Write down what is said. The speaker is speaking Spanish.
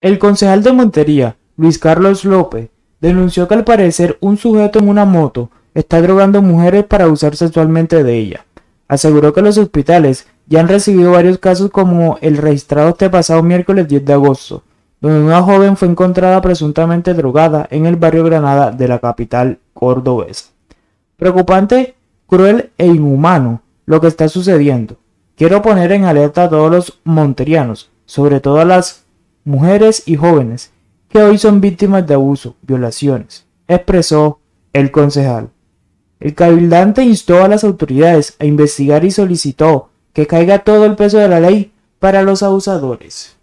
El concejal de Montería, Luis Carlos López, denunció que al parecer un sujeto en una moto está drogando mujeres para abusar sexualmente de ella. Aseguró que los hospitales ya han recibido varios casos como el registrado este pasado miércoles 10 de agosto, donde una joven fue encontrada presuntamente drogada en el barrio Granada de la capital cordobesa. Preocupante, cruel e inhumano lo que está sucediendo. Quiero poner en alerta a todos los monterianos, sobre todo a las mujeres y jóvenes que hoy son víctimas de abuso, violaciones, expresó el concejal. El cabildante instó a las autoridades a investigar y solicitó que caiga todo el peso de la ley para los abusadores.